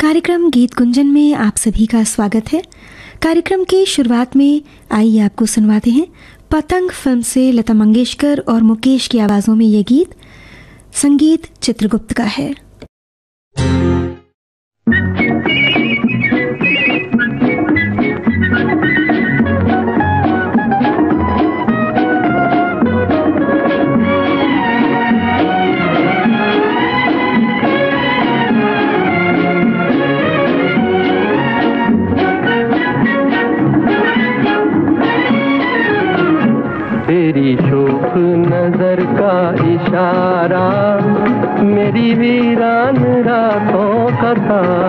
कार्यक्रम गीत गुंजन में आप सभी का स्वागत है। कार्यक्रम की शुरुआत में आइए आपको सुनवाते हैं। पतंग फ़िल्म से लता मंगेशकर और मुकेश की आवाज़ों में ये गीत संगीत चित्रगुप्त का है। रातों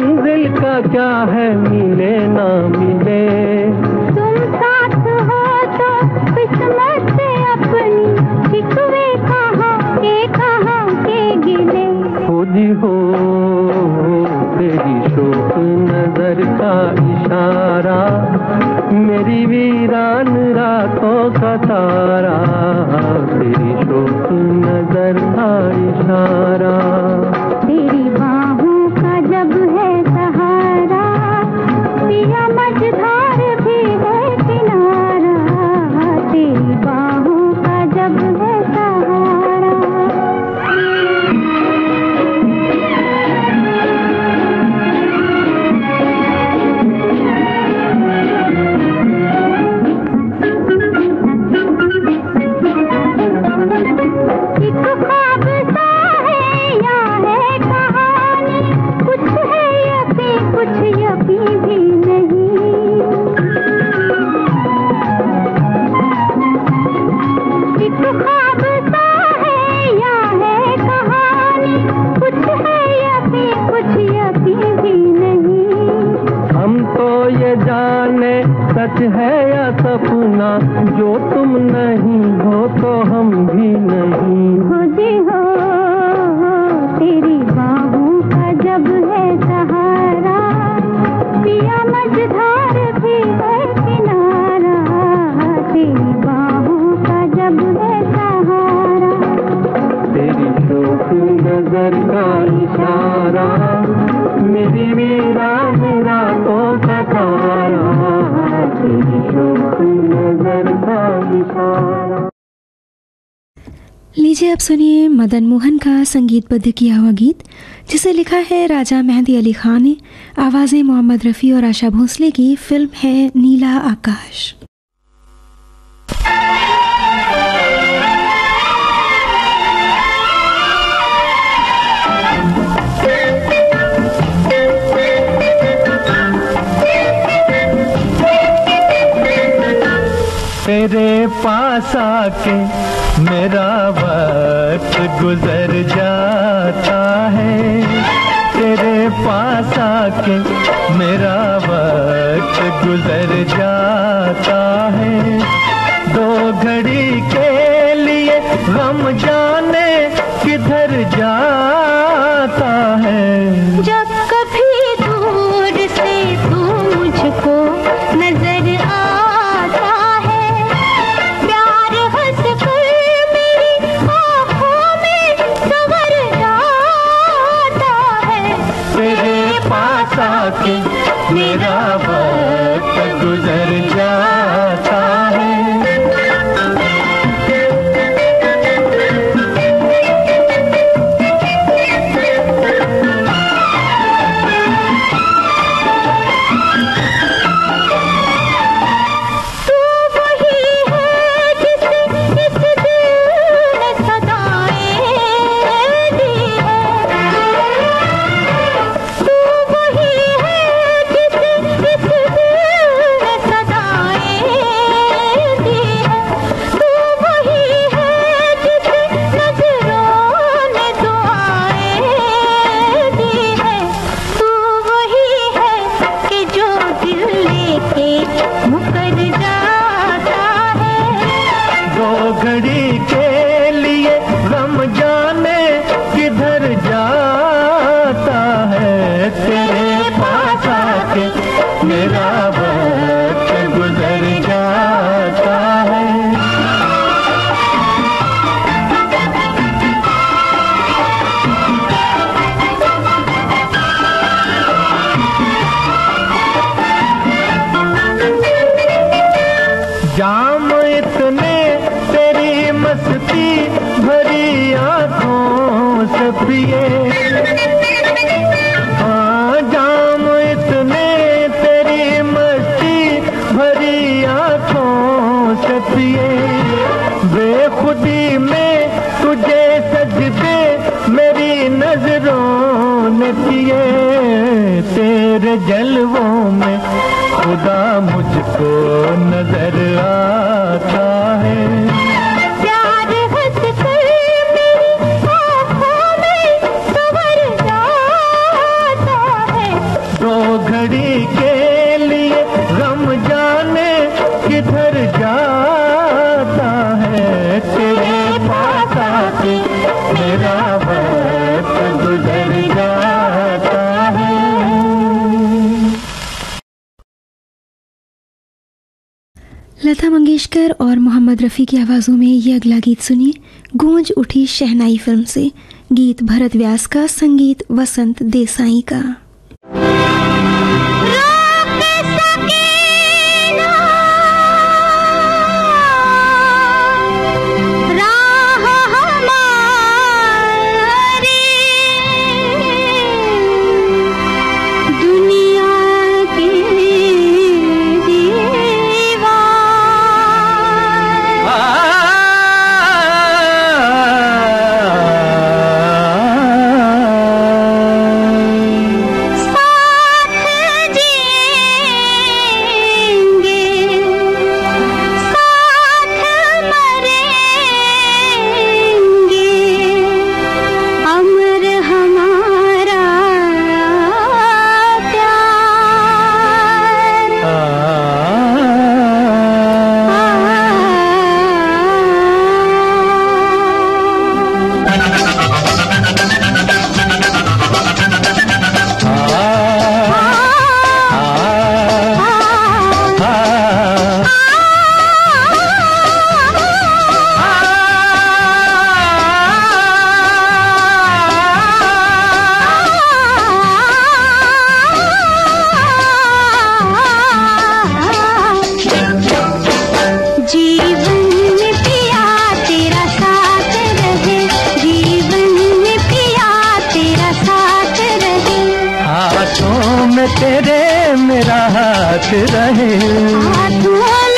मंजिल का क्या है मिले ना मिले? तुम साथ हो तो किस्मत से अपनी शिकवे कहाँ के कहाँ के गिले खोजी हो तेरी शोक नज़र का इशारा मेरी वीरान रातों का तारा तेरी शोक नज़र का इशारा। लीजिए अब सुनिए मदन मोहन का संगीतबद्ध किया हुआ गीत, जिसे लिखा है राजा मेहंदी अली खान ने। आवाज़ें मोहम्मद रफ़ी और आशा भोसले की फ़िल्म है नीला आकाश। तेरे पास आके मेरा वक्त गुजर जाता है। तेरे पास आके मेरा वक्त गुजर जाता है। दो घड़ी के लिए हम जाने किधर जाता लिए लता मंगेशकर और मोहम्मद रफ़ी की आवाज़ों में ये अगला गीत सुनिए। गूंज उठी शहनाई फ़िल्म से, गीत भरत व्यास का, संगीत वसंत देसाई का। में तेरे मेरा हाथ रहे। हाथ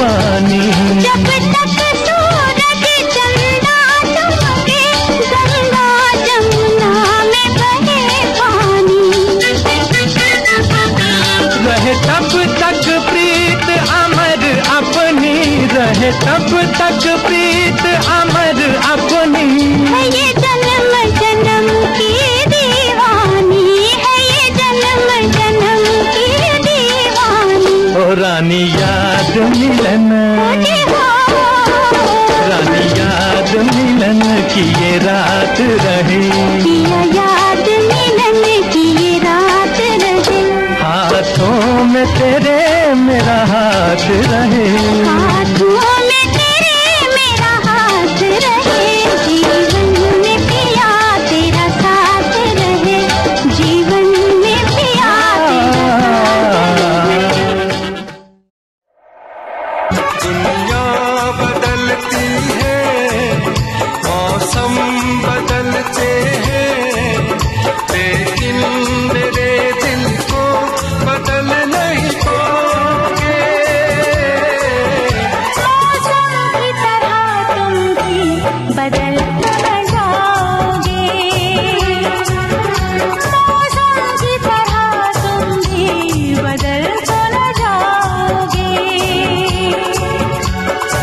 पानी की ये रात रहे। किया याद मिलन की ये रात रहे। हाथों में तेरे मेरा हाथ रहे। हाथों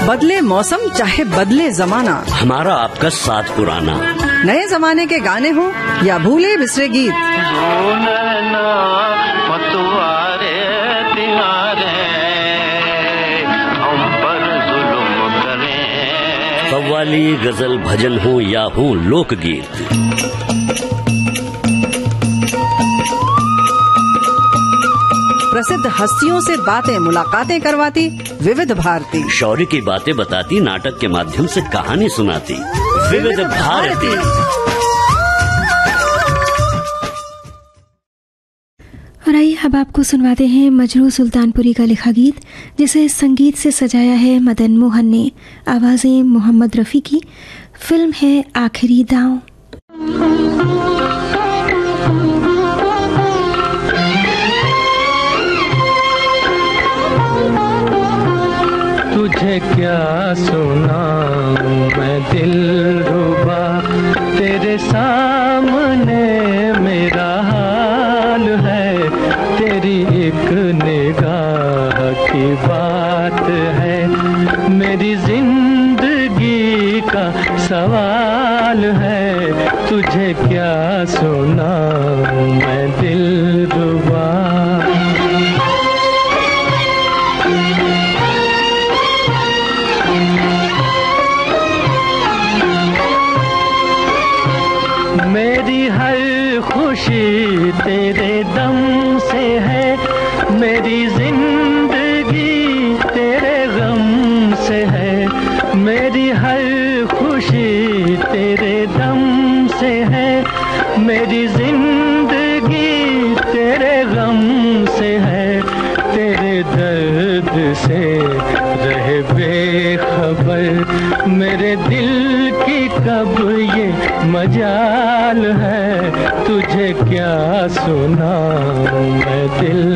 बदले मौसम चाहे बदले जमाना। हमारा आपका साथ पुराना। नए जमाने के गाने हो या भूले बिसरे गीत। कव्वाली गज़ल भजन हो या हो लोकगीत। प्रसिद्ध हस्तियों से बातें मुलाकातें करवाती विविध भारती। शौर्य की बातें बताती नाटक के माध्यम से कहानी सुनाती। विविध भारती। और आइए अब आपको सुनवाते हैं मजरू सुल्तानपुरी का लिखा गीत जिसे संगीत से सजाया है मदन मोहन ने। आवाज़ें मोहम्मद रफ़ी की। फ़िल्म है आखिरी दांव। तुझे क्या सुनाऊं मैं दिल तेरे दम से है, मेरी ज़िंदगी तेरे गम से है, मेरी हर खुशी तेरे दम से है, मेरी ज़िंदगी तेरे गम से है, तेरे दर्द से रहे बेखबर, मेरे दिल की कब ये तुझे सुना मैं दिल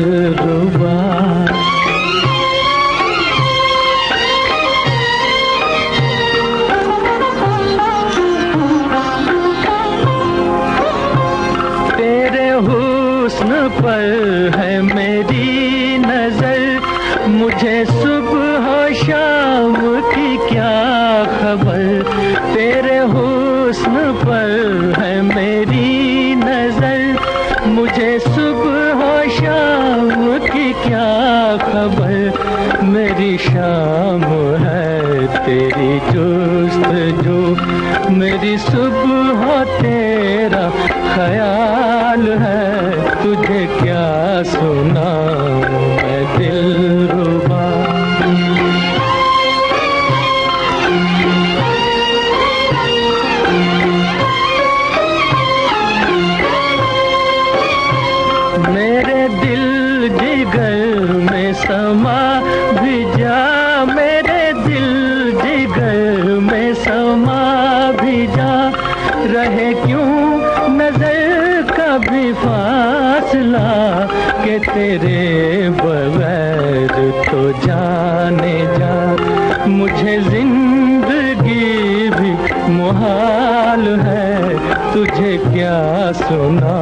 हौसला के तेरे बगैर तो जाने जा। मुझे ज़िंदगी भी मुहाल है, तुझे क्या सुना?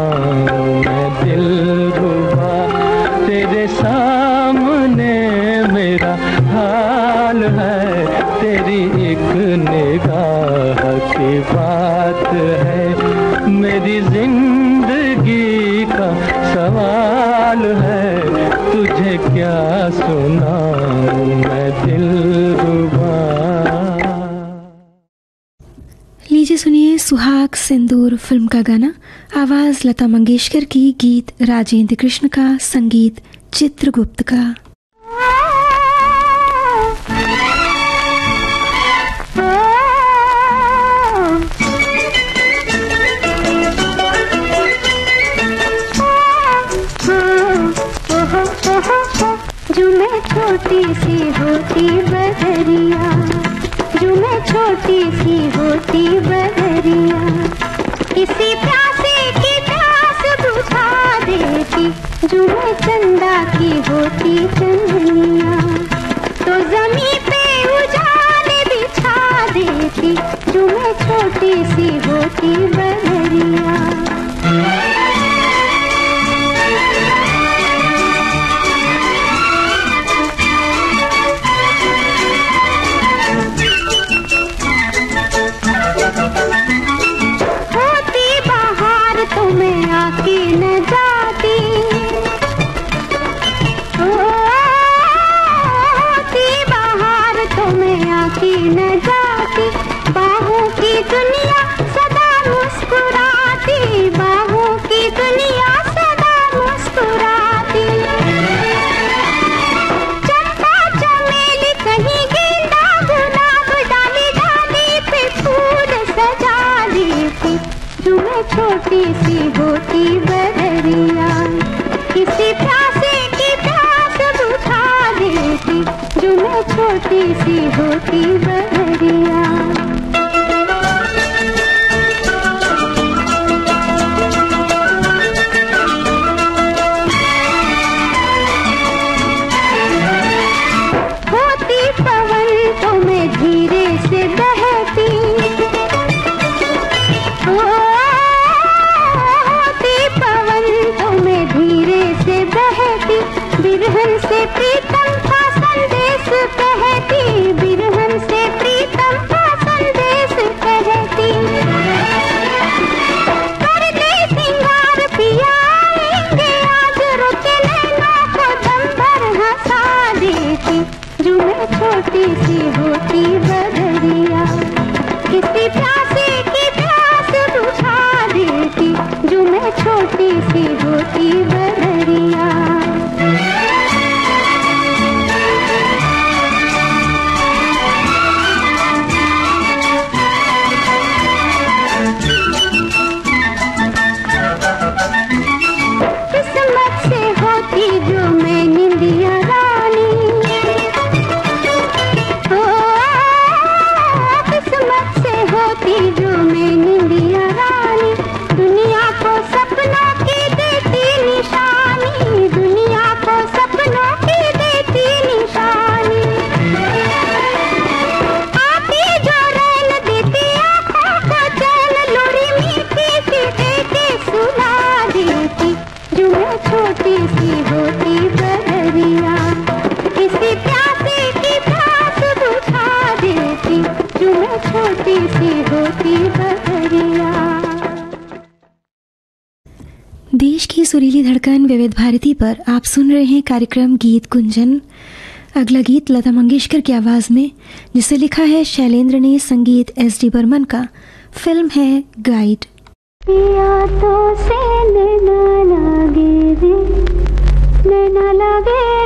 सुहाग सिंदूर फ़िल्म का गाना, आवाज़ लता मंगेशकर की गीत राजेंद्र कृष्ण का संगीत चित्रगुप्त का। कार्यक्रम विविध भारती पर आप सुन रहे हैं कार्यक्रम गीत कुंजन अगला गीत लता मंगेशकर की आवाज़ में, जिसे लिखा है शैलेंद्र ने संगीत एस डी बर्मन का। फ़िल्म है गाइड। पिया तो से नैना लगे रे, नैना लगे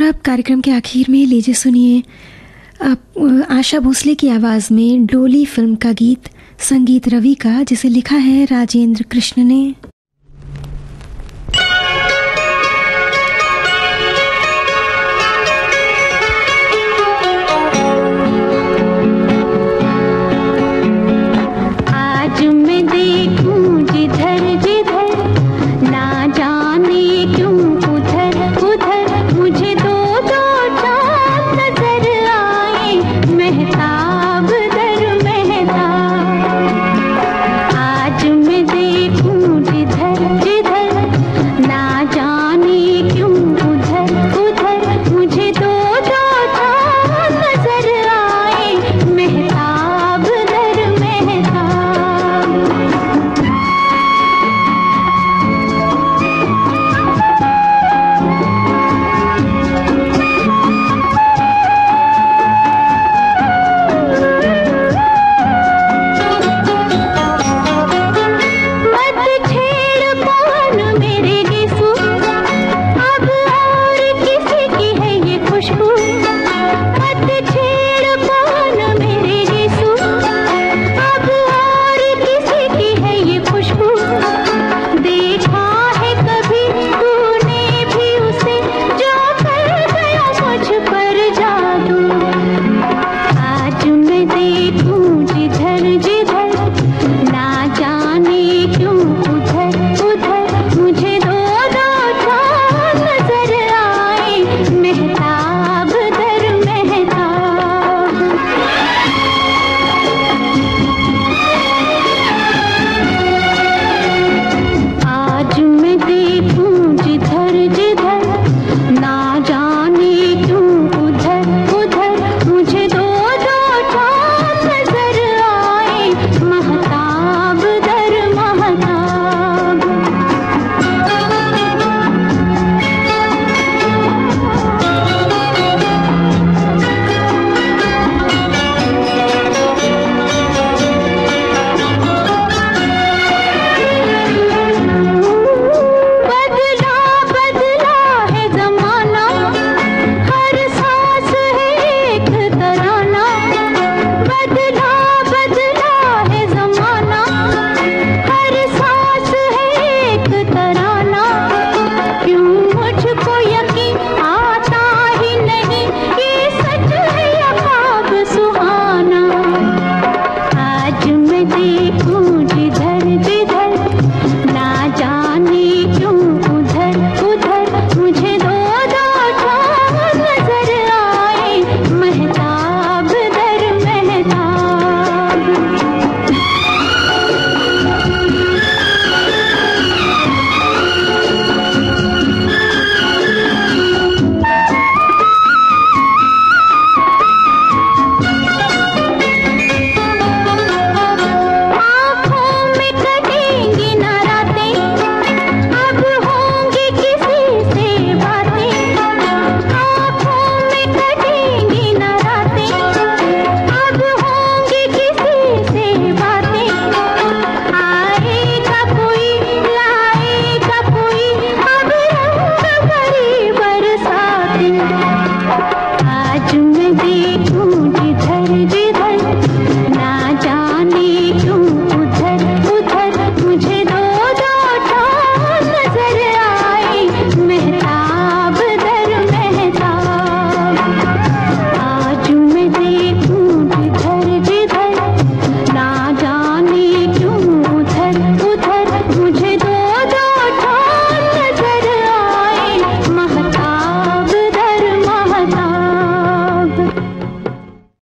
फासला कार्यक्रम के आखिर में लीजिए सुनिए, आप आशा भोसले की आवाज़ में डोली फ़िल्म का गीत संगीत रवि का, जिसे लिखा है राजेंद्र कृष्ण ने।